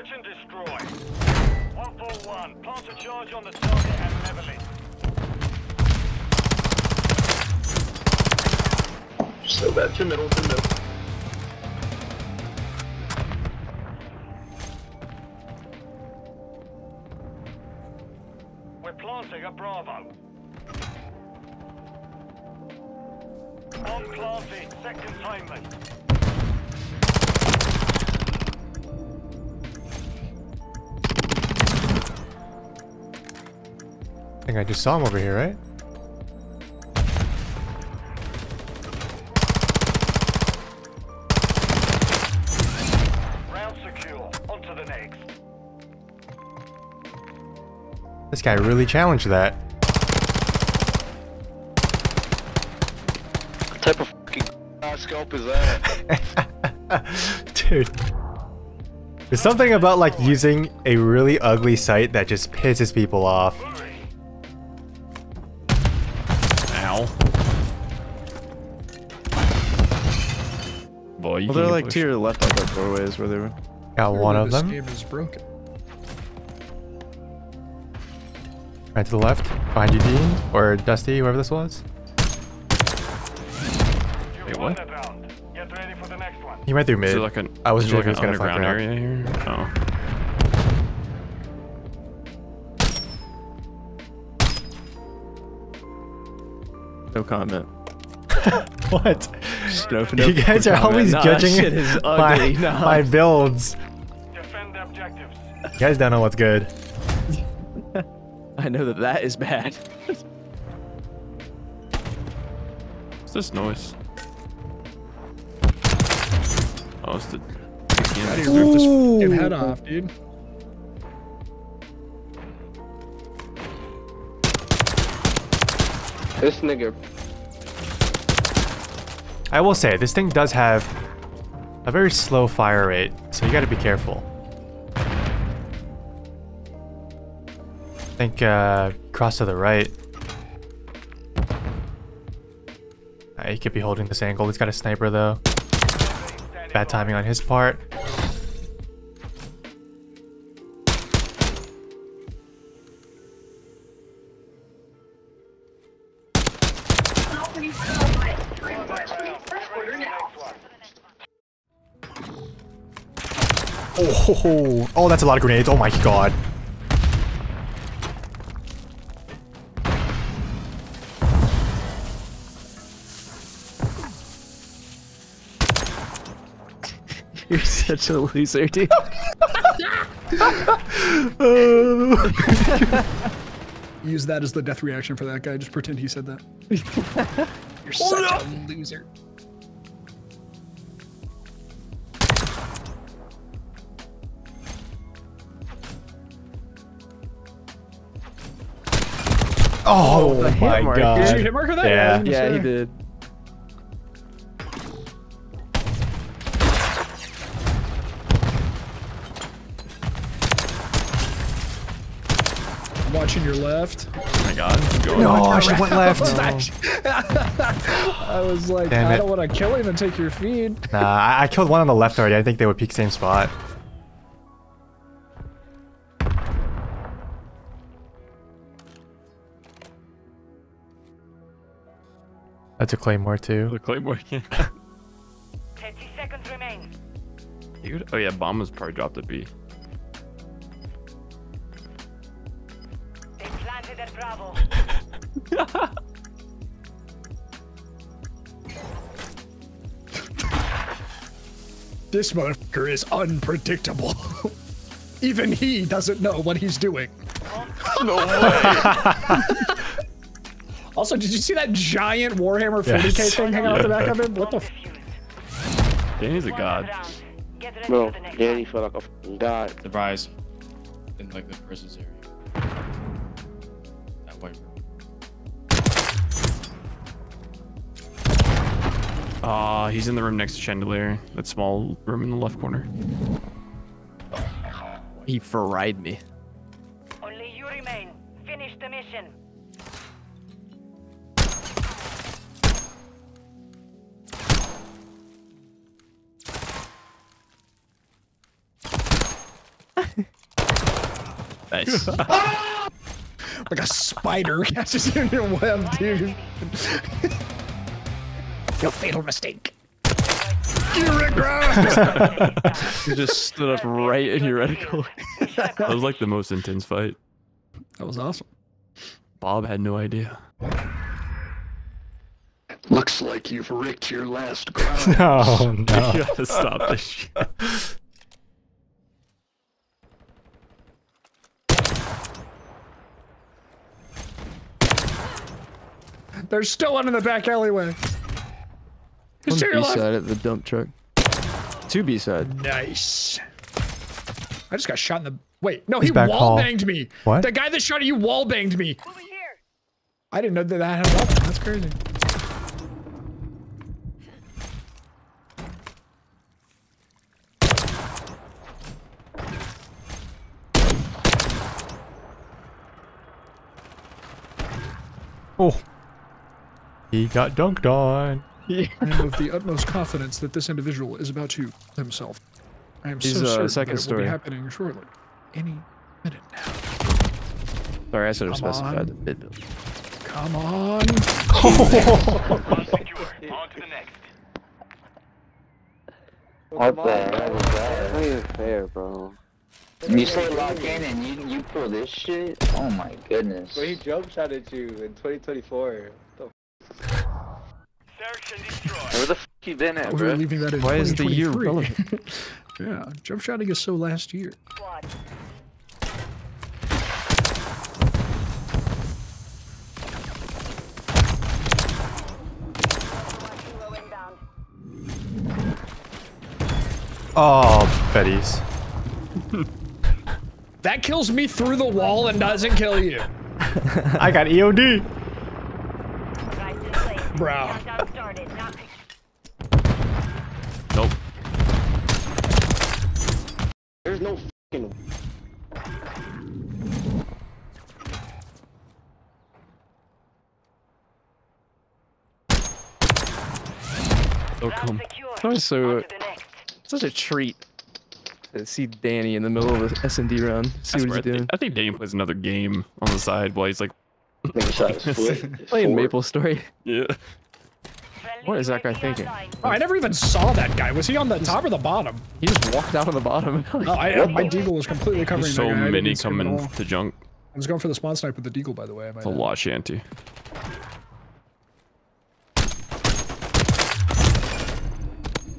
Search and destroy. 141. Plant a charge on the target and level it. So bad. To middle, to middle. We're planting a Bravo. On planting. Set containment. Think I just saw him over here, right? Round secure. On to the next. This guy really challenged that. What type of fucking scope is that? Dude. There's something about like using a really ugly sight that just pisses people off. You Well, they're like push. to your left out that doorways where they were. Got one of this them. game is broken. Right to the left. Behind you, Dean. Or Dusty, whoever this was. You Wait, won what? that. Get ready for the next one. He went through Is mid. it like an, I wasn't is it sure if he like was an gonna flank underground me area here? Oh. No comment. What? No, no You guys are always Nah, judging that my, ugly. Nah. my builds. Defend objectives. You guys don't know what's good. I know that that is bad. What's this noise? Oh, it's the. How do you rip this head off, dude? this nigga. I will say, this thing does have a very slow fire rate, so you gotta be careful. I think, uh, cross to the right. Uh, he could be holding this angle. He's got a sniper, though. Bad timing on his part. Oh, ho, ho. oh, that's a lot of grenades. Oh my god. You're such a loser, dude. Use that as the death reaction for that guy. Just pretend he said that. You're such a loser. Oh, the my mark, god. Did you hit marker that? Yeah. yeah, he did. I'm watching your left. Oh my god. Go No, on. I should went left. I was like, Damn I it. don't want to kill him and take your feed. Nah, I, I killed one on the left already. I think they would peek same spot. That's a claymore too. The claymore. Yeah. 30 seconds remain. Dude. Oh yeah, bomb was probably dropped at B. They planted at Bravo. This motherfucker is unpredictable. Even he doesn't know what he's doing. Also, did you see that giant Warhammer 40k Yes. thing hanging out the back of him? What the f- Danny's a god. Get Bro, for Danny one. felt like a fucking god. The rise in like the prisons area. That white room. Ah, he's in the room next to Chandelier. That small room in the left corner. He fried me. Nice. Like a spider catches you in your web, dude. Your fatal mistake. You regret. You just stood up right in your reticle. that was like the most intense fight. That was awesome. Bob had no idea. Looks like you've ricked your last ground. Oh no. You gotta stop this shit. There's still one in the back alleyway. He's One your B left. side at the dump truck. Two B side. Nice. I just got shot in the. Wait, no, He's he wall banged me. What? The guy that shot at you wall banged me. Over here. I didn't know that that had a weapon. That's crazy. Oh. He got dunked on. I am of the utmost confidence that this individual is about to himself. I am He's, so uh, certain second that it will be happening shortly. Any minute now. Sorry, I should have Come specified on. the bid building. Come on. One secure. On to the next. What the hell is that? Not even fair, bro. You say locked in and you you pull this shit? Oh my goodness. Bro, he jump shot at you in 2024. What Search and destroy. Where the f you been at, We were bro? leaving that in Why is the year 2023. yeah, jump shotting is so last year. Squad. Oh, Betty's. That kills me through the wall and doesn't kill you. I got EOD. Right. Bro. Countdown started. Not Nope. There's no fucking. Oh, come. secure. That was so- On to. Such a treat to see Danny in the middle of the S and D round. See I, what swear, I, he's doing. think, I think Danny plays another game on the side while he's like, Nigga shot his foot. Playing Maple Story. yeah. What is that guy thinking? Oh, I never even saw that guy. Was he on the top or the bottom? He just walked out of the bottom. Oh, I, my deagle was completely covering There's so guy. Many see him at coming all. to junk. I was going for the spawn snipe with the deagle, by the way. I might It's a lot shanty.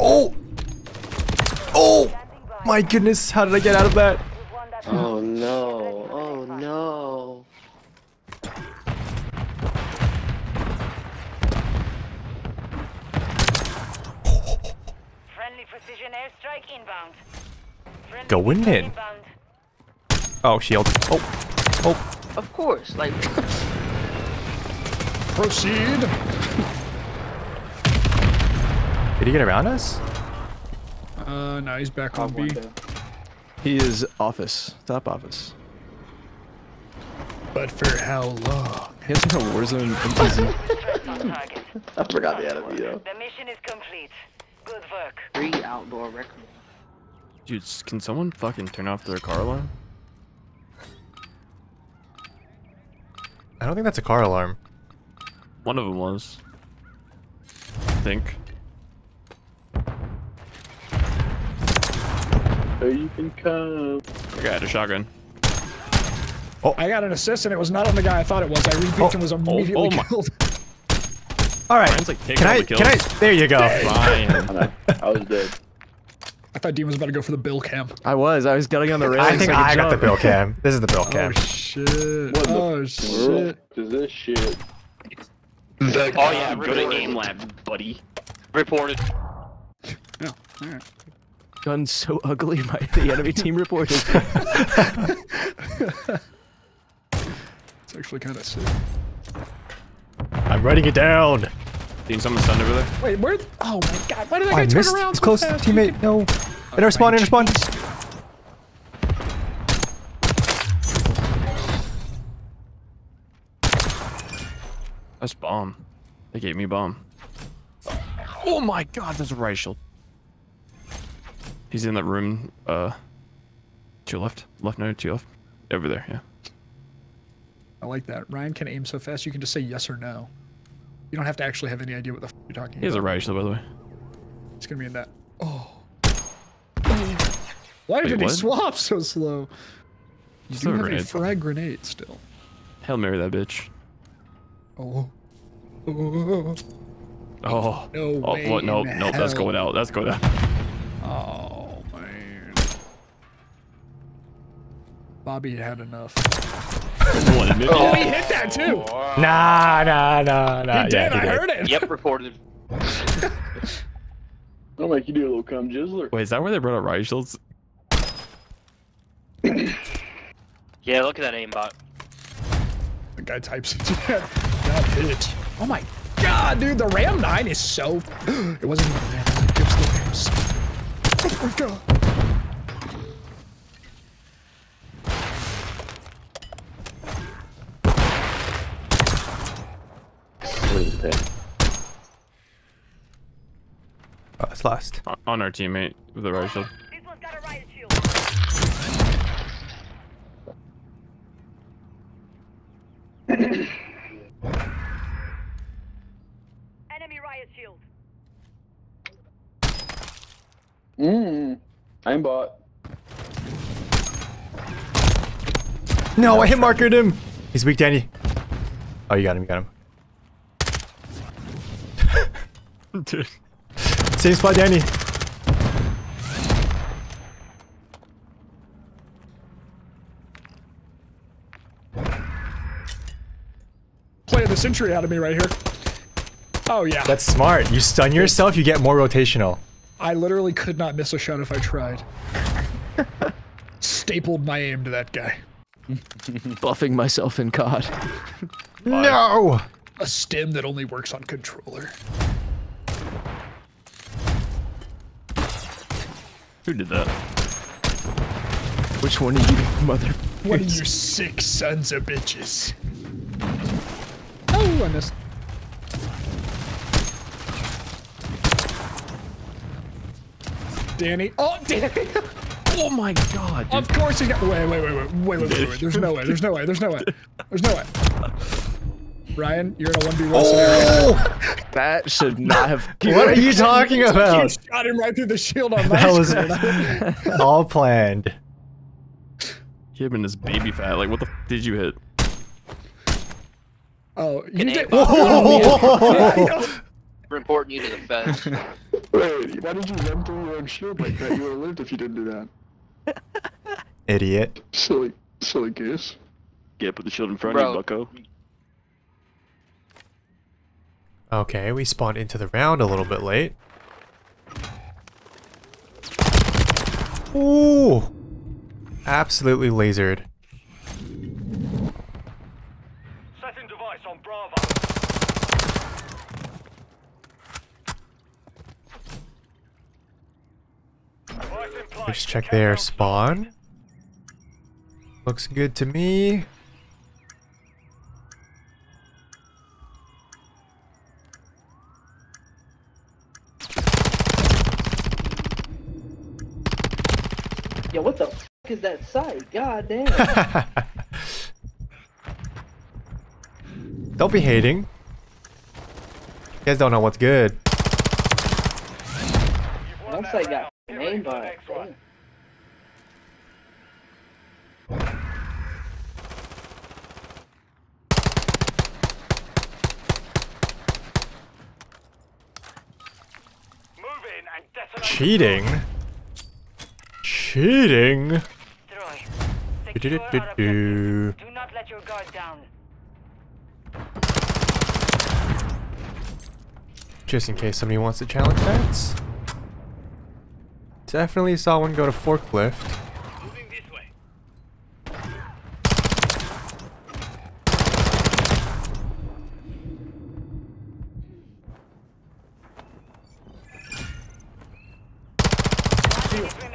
Oh. Oh. My goodness, how did I get out of that? We've won that Oh no. Oh no. Friendly precision airstrike inbound. Friendly Going missile in. Inbound. Oh, shield. Oh. Oh. Of course, like Proceed. Did he get around us? Uh, no, he's back on B. He is office. Top office. But for how long? He has like a Warzone MTZ. Threats on target. I forgot the enemy though. The mission is complete. Good work. three outdoor record. Dude, can someone fucking turn off their car alarm? I don't think that's a car alarm. One of them was. I think. So you can come. I got a shotgun. Oh, I got an assist and it was not on the guy I thought it was. I repeeked Oh. and was oh. immediately oh my- killed. All right. Ryan's like Can I? the Can I? kills. There you go. Ryan. I was dead. I thought Dean was about to go for the bill cam. I was. I was getting on the railing. I think so I, I got the bill cam. This is the bill cam. Oh cam. shit. What Oh World shit. is this shit? Oh yeah, go to aim lab, buddy. Reported. Yeah, alright. Gun so ugly. My the enemy team reported. It's actually kind of sick. I'm writing it down. Seen someone stunned over there? Wait, where? Oh my god, why did that Oh, guy I turn missed. around It's so close, fast? teammate. No. In our spawn. In our spawn. That's bomb. They gave me bomb. Oh my god, there's a riot shield. He's in that room, uh, to your left. Left, no, to your left. Over there, yeah. I like that. Ryan can aim so fast you can just say yes or no. You don't have to actually have any idea what the f- you're talking He has a about. riot shield, by the way. It's gonna be in that. Oh. Why Wait, did he what? swap so slow? You Still do a have a grenade. frag grenade still. Hail Mary that bitch. Oh. Oh. Oh. No oh, way what? No, in no, that's going out. That's going out. Oh man. Bobby had enough. One admit- Oh, he hit that too. Nah, nah, nah, nah. he did. yeah, he I did. heard it. Yep, recorded. I'll make you do a little cum jizzler. Wait, is that where they brought out riot shields? Yeah, look at that aimbot. The guy types it. that hit. Oh my god, dude, the Ram 9 is so. It wasn't even a Ram, it was a Gibbs Rams. Oh my god. It's. On- On our teammate with the riot shield. This one's got a riot shield. Enemy riot shield. Mmm. I'm bought. No, I hit markered him. He's weak, Danny. Oh, you got him. You got him. Dude. Same spot, Danny. Playing the century out of me right here. Oh yeah. That's smart. You stun yourself, you get more rotational. I literally could not miss a shot if I tried. Stapled my aim to that guy. Buffing myself in COD. No! A stim that only works on controller. Who did that? Which one of you mother? What are you sick sons of bitches? Oh, I missed. Danny. Oh, Danny. Oh my god, Of course he got. Wait, wait, wait, wait, wait, wait, wait, wait. There's no way. There's no way. There's no way. There's no way. Ryan, you're in a one v one scenario. Oh! That should not have. What are you talking about? You about? shot him right through the shield on my That was all planned. Him and his baby fat. Like, what the f did you hit? Oh, you Can did. Oh, aim Reporting you to the feds. Wait, why did you run through your own shield like that? You would have lived if you didn't do that. Idiot. Silly, silly goose. Yeah, put the shield in front Bro. of you, bucko. Okay, we spawned into the round a little bit late. Ooh! Absolutely lasered. Setting device on Bravo. Device in place. Let's check their spawn. Looks good to me. Yo, what the f is that sight? God damn. don't be hating. You guys don't know what's good. Once I got named by it. Move in and detonate. Cheating? Cheating? Destroy. Secure our objective. Do-do-do-do. Do not let your guard down. Just in case somebody wants to challenge that. Definitely saw one go to forklift. Moving this way.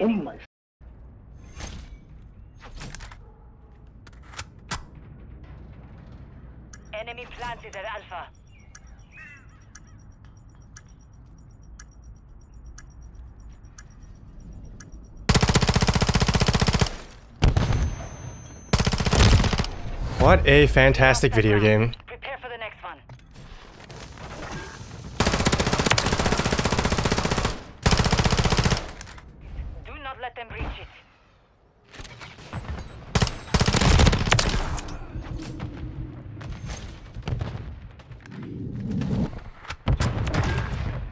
Oh my. Planted at Alpha. What a fantastic video game. Prepare for the next one. Do not let them reach it.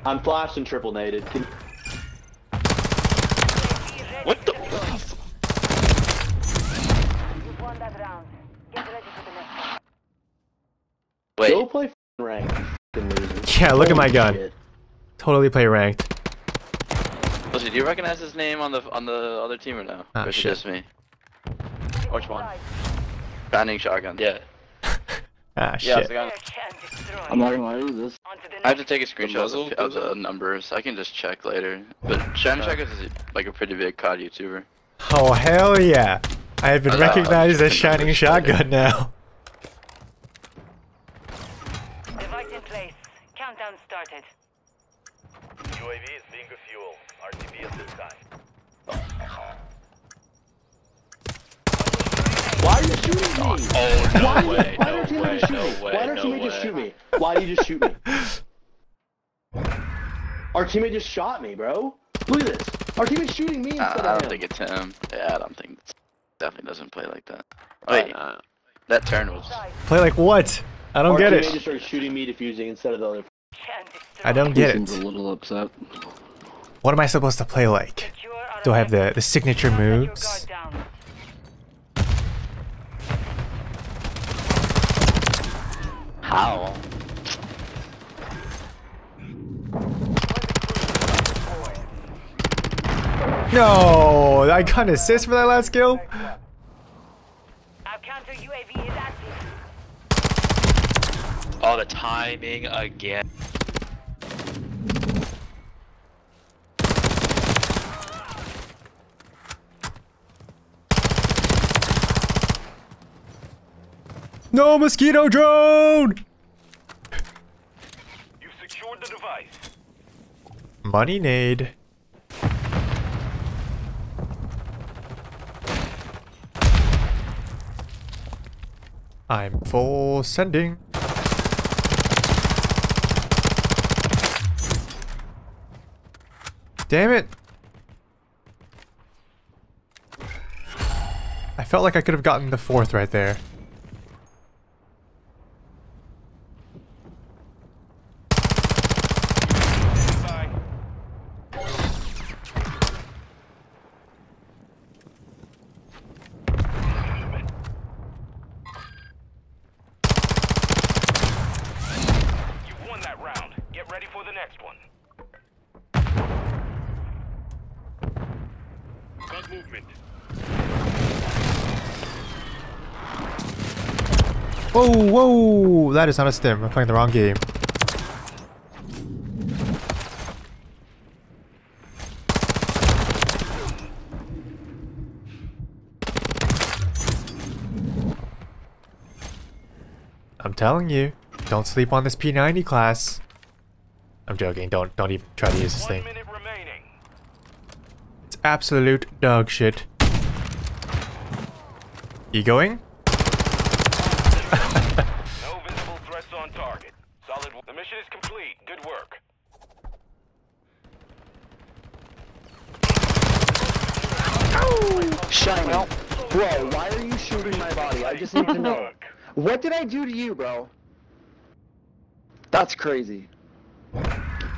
I'm flashing triple nated. Can... What the? You won that round. Get ready for the next one. Wait. Go play f***ing rank. you f***ing loser. Yeah, look at my gun. shit. Totally play ranked. Listen, do you recognize his name on the on the other team or no? Ah, or shit. just me? Which one? Shining shotgun. Yeah. Ah, Yeah, shit. it's the I'm not gonna lie to this. I have to take a screenshot of, the, of the numbers. I can just check later. But Shining Shotgun is like a pretty big COD YouTuber. Oh, hell yeah. I have been Uh, recognized as Shining Shotgun now. Shooting me? Oh, no way, Why don't you way, just shoot me? why don't no you just shoot me? Why do you just shoot me? Our teammate just shot me, bro. Look at this. Our teammate's shooting me instead Uh, instead I of don't think it's him. Yeah, I don't think. It's, definitely doesn't play like that. Wait, that turn was. Play like what? I don't Our get teammate it. just started shooting me defusing instead of the other. I don't get it. a little upset. What am I supposed to play like? Do I have the, the signature moves? How? No, I got an assist for that last kill. Our counter UAV is active. Oh, the timing again. No mosquito drone. You've secured the device. Money nade. I'm full sending. Damn it. I felt like I could have gotten the fourth right there. You won that round. Get ready for the next one. Got movement. Whoa, whoa! That is not a stim. I'm playing the wrong game. I'm telling you, don't sleep on this P90 class. I'm joking. Don't don't even try to use this thing. It's absolute dog shit. You going? No visible threats on target. Solid. The mission is complete. Good work. Shine out. Bro, why are you shooting? I just need to know. What did I do to you, bro? That's crazy.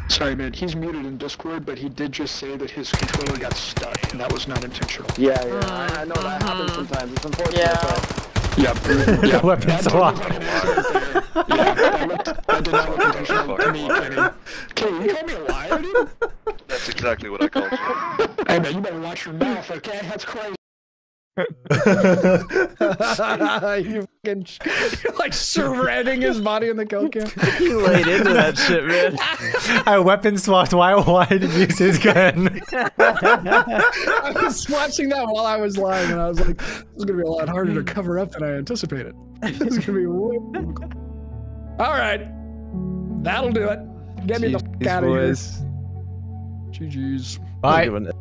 Sorry, man. He's muted in Discord, but he did just say that his controller got stuck, and that was not intentional. Yeah, yeah. I, I know that uh-huh. happens sometimes. It's unfortunate. Yeah. Yep. yep. Weapons that did lock. look. Yeah, that, looked, that did not look intentional to me, Kenny. Kenny, you called me a liar, dude? That's exactly what I called you. Hey, man, you better watch your mouth, okay? That's crazy. you fucking, you're like shredding his body in the coke can. He laid into that shit, man. I weapon swapped. Why? Why did you use his gun? I was watching that while I was lying, and I was like, "This is gonna be a lot harder to cover up than I anticipated. This is gonna be way difficult." All right, that'll do it. Get me the fuck out of here. boys. GG's. Bye. Doing it.